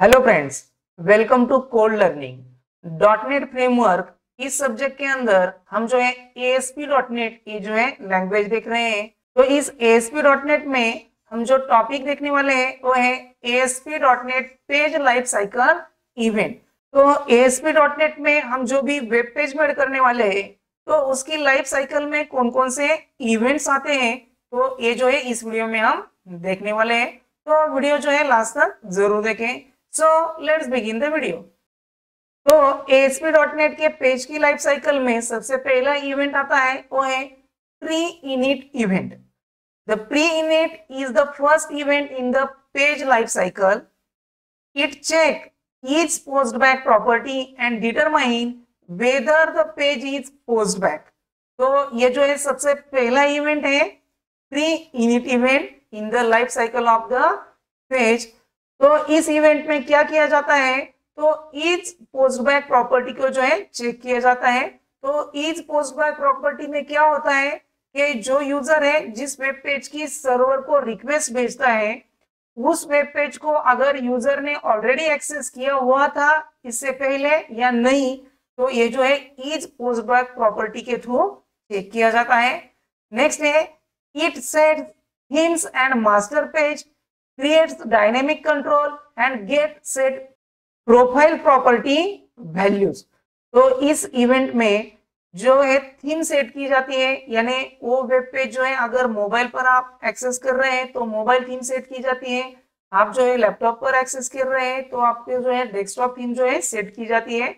Hello friends welcome to cold learning dot net framework इस subject के अंदर हम जो है एएसपी डॉट नेट ये जो है लैंग्वेज देख रहे हैं। तो इस एएसपी डॉट नेट में हम जो टॉपिक देखने वाले हैं, वो है ASP dot net page life cycle event तो एएसपी डॉट नेट में हम जो भी वेब पेज मेड करने वाले हैं तो उसकी लाइफ साइकिल में कौन कौन से इवेंट्स आते हैं तो ये जो है इस वीडियो में हम देखने वाले हैं। तो वीडियो जो है लास्ट तक ज़रूर देखें। So let's begin the video तो ASP.NET के पेज की लाइफ साइकिल में सबसे पहला इवेंट आता है, वो है pre init event the pre init is the first event in the page life cycle it check each post back property and determine whether the page is post back तो ये जो है सबसे पहला इवेंट है pre init event in the life cycle of the page तो इस event में क्या किया जाता है? तो ईच पोस्ट बैक प्रॉपर्टी को जो है चेक किया जाता है। तो ईच पोस्ट बैक प्रॉपर्टी में क्या होता है कि जो यूज़र है, जिस वेब पेज की सर्वर को रिक्वेस्ट भेजता है, उस वेब पेज को अगर यूज़र ने ऑलरेडी एक्सेस किया हुआ था, इससे पहले या नहीं तो ये जो है ईच पोस्ट बैक प्रॉपर्टी के थ्रू चेक किया जाता है। नेक्स्ट है it set themes and master page creates dynamic control and get set profile property values. तो इस इवेंट में जो है थीम सेट की जाती है, यानी वो वेब पेज जो है, अगर मोबाइल पर आप एक्सेस कर रहे हैं तो मोबाइल थीम सेट की जाती है। आप जो है लैपटॉप पर एक्सेस कर रहे हैं तो आपके जो है डेस्कटॉप थीम जो है सेट की जाती है।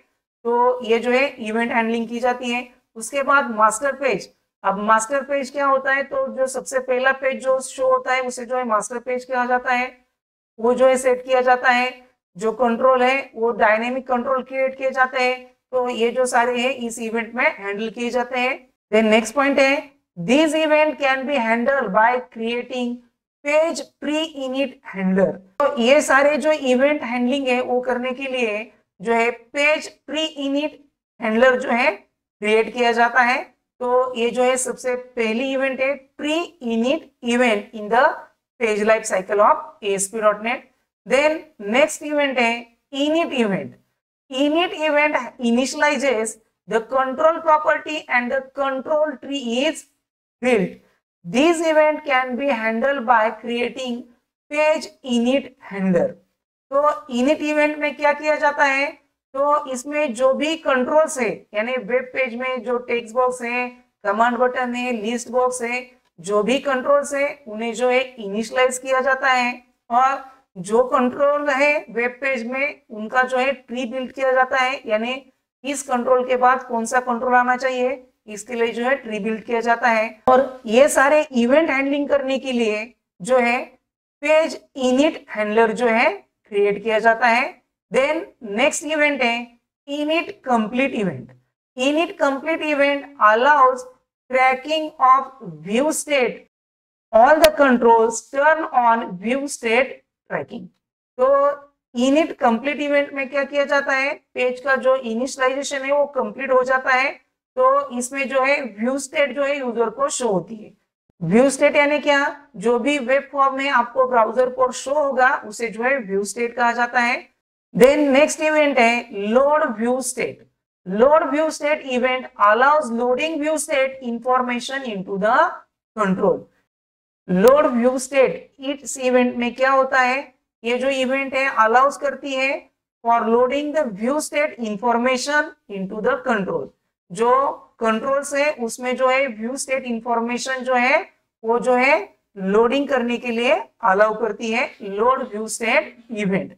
तो ये जो है इवेंट हैंडलिंग की जाती है। उसके बाद मास्टर पेज अब मास्टर पेज क्या होता है? तो जो सबसे पहला पेज जो शो होता है, उसे जो है मास्टर पेज कहा जाता है। वो जो है सेट किया जाता है। जो कंट्रोल है, वो डायनेमिक कंट्रोल क्रिएट किए जाते हैं। तो ये जो सारे हैं, इस इवेंट में हैंडल किए जाते हैं। देन नेक्स्ट पॉइंट है this event can be handle by creating page pre init handler तो ये सारे जो इवेंट हैंडलिंग है, वो करने के लिए जो है पेज प्री इनिट हैंडलर जो है क्रिएट किया जाता है। तो ये जो है सबसे पहली इवेंट है pre init event in the page life cycle of ASP dot net then next event है init event init event initializes the control property and the control tree is built this event can be handled by creating page init handler तो init event में क्या किया जाता है? तो इसमें जो भी कंट्रोल्स है, यानी वेब पेज में जो टेक्स्ट बॉक्स है कमांड बटन है लिस्ट बॉक्स है, जो भी कंट्रोल्स है, उन्हें जो है इनिशलाइज किया जाता है। और जो कंट्रोल है वेब पेज में, उनका जो है ट्री बिल्ड किया जाता है। यानी इस कंट्रोल के बाद कौन सा कंट्रोल आना चाहिए, इसके लिए जो है ट्री बिल्ड किया जाता है। और ये सारे इवेंट हैंडलिंग करने के लिए जो है पेज इनिट हैंडलर जो है क्रिएट किया जाता है। देन नेक्स्ट इवेंट है init complete event init complete event allows tracking of view state all the control turn on view state tracking तो इनिट कंप्लीट इवेंट में क्या किया जाता है? पेज का जो इनिशलाइजेशन है, वो कंप्लीट हो जाता है। तो इसमें जो है व्यू स्टेट जो है यूज़र को शो होती है। व्यू स्टेट यानी क्या? जो भी वेब फॉर्म में आपको ब्राउज़र पर शो होगा, उसे जो है व्यू स्टेट कहा जाता है। देन नेक्स्ट इवेंट है load view state load view state event allows loading view state information into the control load view state it's event में क्या होता है? ये जो इवेंट है अलाउज करती है for loading the view state information into the control जो कंट्रोल्स है, उसमें जो है व्यू स्टेट इंफॉर्मेशन जो है, वो जो है लोडिंग करने के लिए अलाउ करती है लोड व्यू स्टेट इवेंट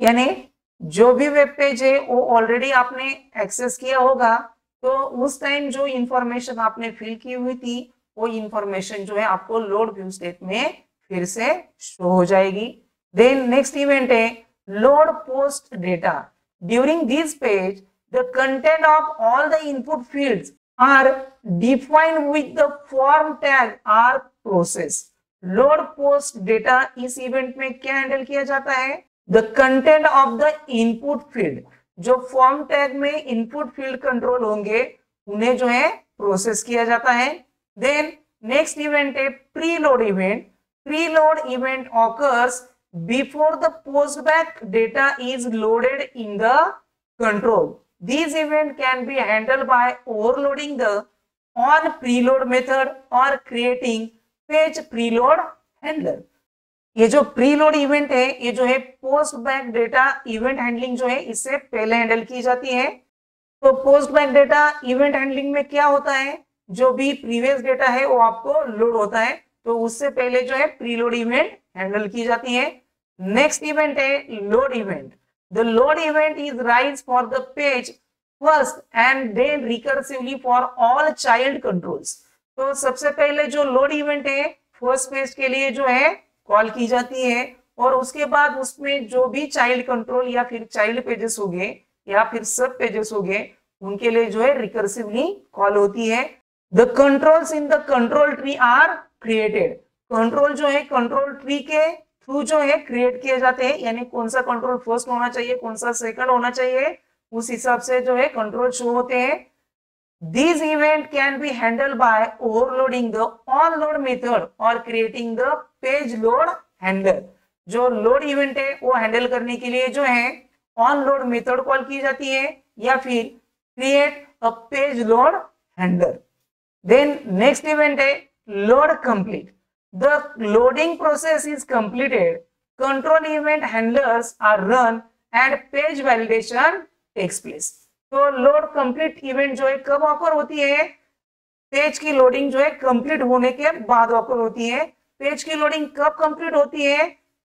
यानी जो भी वेब पेज है, वो ऑलरेडी आपने एक्सेस किया होगा तो उस टाइम जो इंफॉर्मेशन आपने फिल की हुई थी, वो इंफॉर्मेशन जो है आपको लोड व्यू स्टेट में फिर से शो हो जाएगी। देन नेक्स्ट इवेंट है load post data during this page the content of all the input fields are defined with the form tag are process load post data इस event में क्या handle किया जाता है? The content of the input field जो form tag में input field control होंगे, उन्हें जो है प्रोसेस किया जाता है। देन नेक्स्ट इवेंट है preload event preload event occurs before the post back data is loaded in the control this event can be handle by overloading the on preload method और creating page preload handler ये जो preload event है, ये जो है post back data event handling जो है, इससे पहले हैंडल की जाती है। तो post back data event handling में क्या होता है? जो भी प्रीवियस डेटा है, वो आपको लोड होता है। तो उससे पहले जो है प्रीलोड इवेंट हैंडल की जाती है। नेक्स्ट इवेंट है load event the load event is raise for the page first and then recursively for all child controls तो सबसे पहले जो लोड इवेंट है फ़र्स्ट पेज के लिए जो है कॉल की जाती है और उसके बाद उसमें जो भी चाइल्ड कंट्रोल या फिर चाइल्ड पेजेस हो गए या फिर सब पेजेस हो गए, उनके लिए जो है रिकर्सिवली कॉल होती है। The controls in the control tree are created control जो है कंट्रोल ट्री के थ्रू जो है क्रिएट किए जाते हैं। यानी कौन सा कंट्रोल फ़र्स्ट होना चाहिए, कौन सा सेकंड होना चाहिए, उस हिसाब से जो है कंट्रोल शो होते हैं। These event can be handled by overloading the onload method or creating the page load handler. जो लोड इवेंट है, वो हैंडल करने के लिए जो है ऑन लोड मेथड कॉल की जाती है, या फिर create a page load handler then next event है load complete the loading process is completed control event handlers are run and page validation takes place तो लोड कंप्लीट इवेंट जो है, कब ऑफ़र होती है? पेज की लोडिंग जो है कंप्लीट होने के बाद ऑफ़र होती है। पेज की लोडिंग कब कंप्लीट होती है?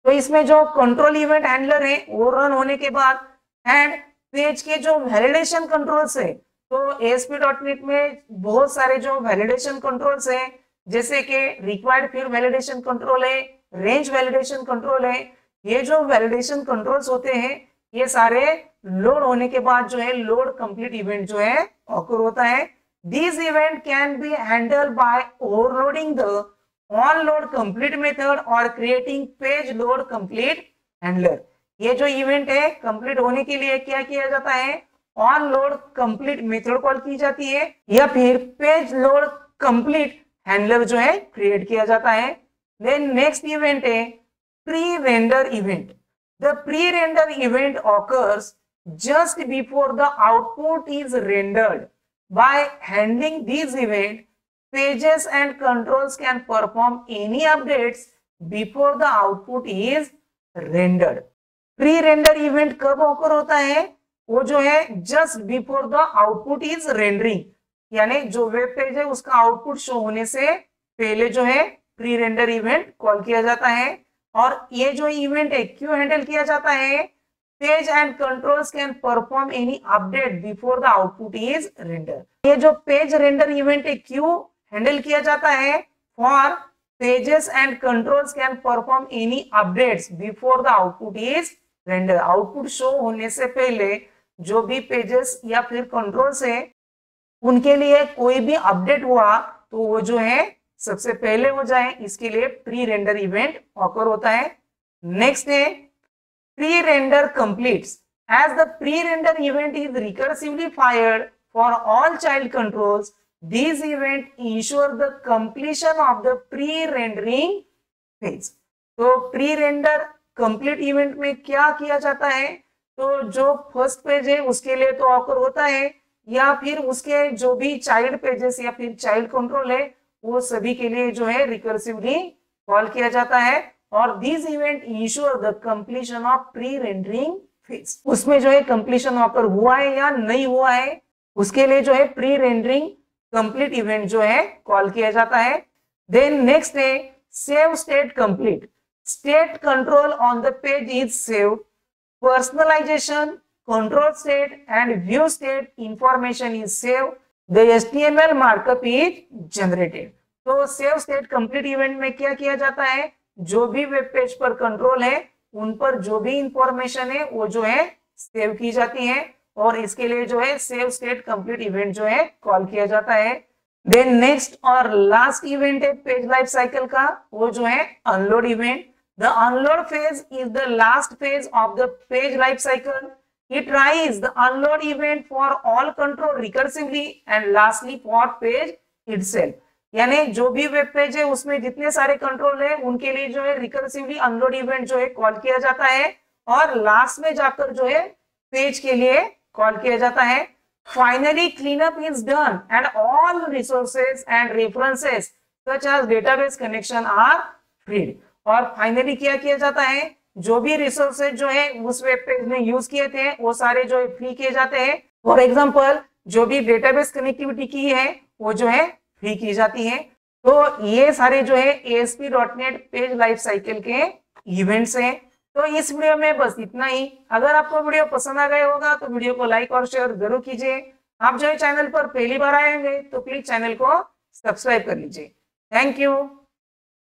तो इसमें जो कंट्रोल इवेंट हैंडलर है, वो रन होने के बाद एंड पेज के जो वैलिडेशन कंट्रोल्स है तो एसपी डॉट नेट में बहुत सारे जो वैलिडेशन कंट्रोल्स है, जैसे कि रिक्वायर्ड फ़ील्ड वैलिडेशन कंट्रोल है रेंज वैलिडेशन कंट्रोल है, ये जो वैलिडेशन कंट्रोल्स होते हैं, ये सारे लोड होने के बाद जो है लोड कंप्लीट इवेंट जो है ऑकर होता है। This event can be handle by overloading the on load complete method और creating page load complete handler ये जो इवेंट है कंप्लीट होने के लिए क्या किया जाता है? On load complete method call की जाती है या फिर पेज लोड कंप्लीट हैंडलर जो है क्रिएट किया जाता है। देन नेक्स्ट इवेंट है pre render event the pre render event occurs just before the output is rendered. By handling these events, pages and controls can perform any updates before the output is rendered. Pre render event कब occur होता है वो जो है just before the output is rendering यानी जो web page है उसका आउटपुट शो होने से पहले जो है प्री रेंडर इवेंट कॉल किया जाता है और ये जो इवेंट है क्यों हैंडल किया जाता है page and controls can perform any update before the output is render ये जो पेज रेंडर इवेंट है क्यों हैंडल किया जाता है for pages and controls can perform any updates before the output is render. Output show होने से पहले जो भी पेजेस या फिर कंट्रोल्स है उनके लिए कोई भी अपडेट हुआ तो वो जो है सबसे पहले हो जाए। इसके लिए प्री रेंडर इवेंट ऑकर होता है। नेक्स्ट है pre render complete as the pre render event is recursively fired for all child controls, these events ensure the completion of the pre-rendering phase. तो pre-render complete event में क्या किया जाता है? तो जो फ़र्स्ट पेज है, उसके लिए तो ऑकर होता है, या फिर उसके जो भी चाइल्ड पेजेस या फिर चाइल्ड कंट्रोल है, वो सभी के लिए जो है रिकर्सिवली कॉल किया जाता है। और this event ensure the completion of pre rendering phase उसमें जो है कंप्लीशन ऑकर हुआ है या नहीं हुआ है, उसके लिए जो है प्री रेंडरिंग कंप्लीट इवेंट जो है कॉल किया जाता है। देन नेक्स्ट है save state complete state control on the page is save personalization control state and view state information is save the L markup is generated तो save state complete event में क्या किया जाता है? जो भी वेब पेज पर कंट्रोल है, उन पर जो भी इंफॉर्मेशन है, वो जो है सेव की जाती है। और इसके लिए जो है सेव स्टेट कंप्लीट इवेंट जो है कॉल किया जाता है। देन नेक्स्ट और लास्ट इवेंट है पेज लाइफ साइकिल का, वो जो है unload event the unload phase is the last phase of the page life cycle it tries the unload event for all control recursively and lastly for page itself. यानी जो भी web page है, उसमें जितने सारे कंट्रोल है, उनके लिए जो है रिकर्सिवली अनलोड इवेंट जो है कॉल किया जाता है। और लास्ट में जाकर जो है पेज के लिए कॉल किया जाता है। Finally cleanup is done and all resources and references such as database connection are freed और फाइनली क्या किया जाता है? जो भी रिसोर्सेज जो है, उस वेब पेज में यूज़ किए थे, वो सारे जो है फ्री किए जाते हैं। फॉर एग्ज़ाम्पल जो भी डेटाबेस कनेक्टिविटी की है, वो जो है फ्री की जाती है। तो ये सारे जो है ASP.NET पेज लाइफ साइकिल के इवेंट्स हैं। तो इस वीडियो में बस इतना ही। अगर आपको वीडियो पसंद आ गया होगा तो वीडियो को लाइक और शेयर ज़रूर कीजिए। आप जो है चैनल पर पहली बार आएँगे तो प्लीज़ चैनल को सब्सक्राइब कर लीजिए। Thank you